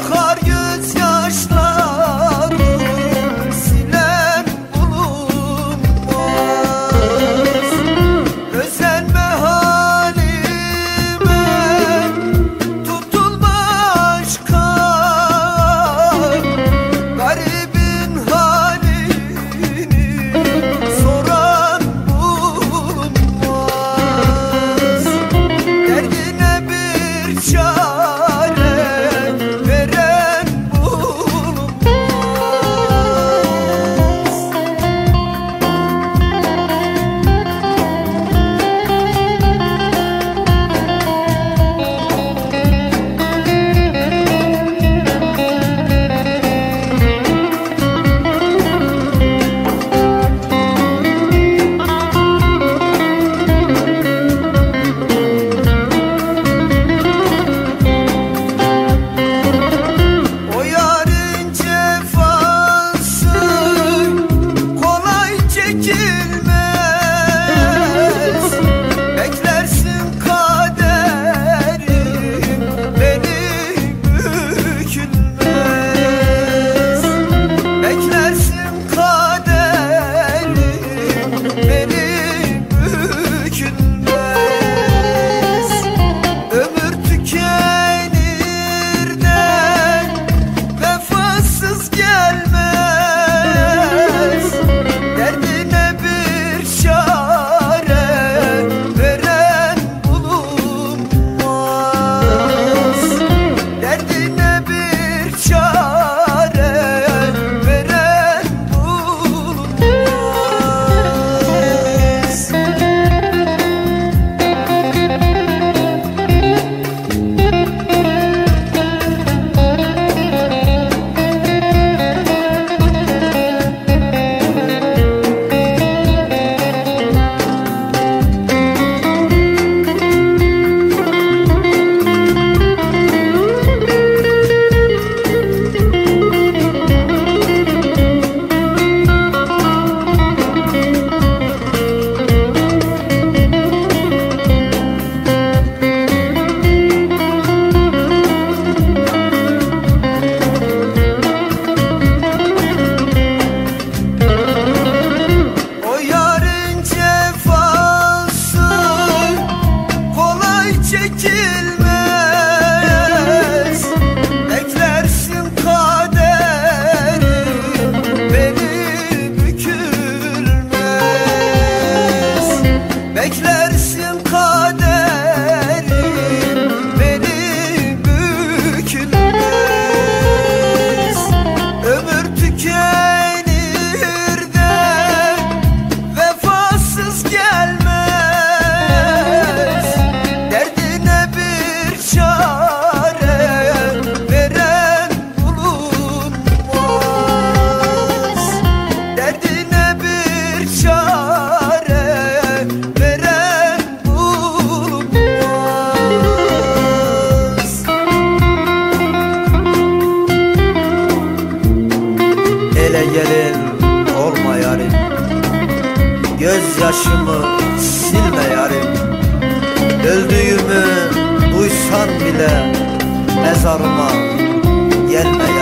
Oh. Yaşımı silme yarim. Öldüğümü duysan bile mezarıma gelme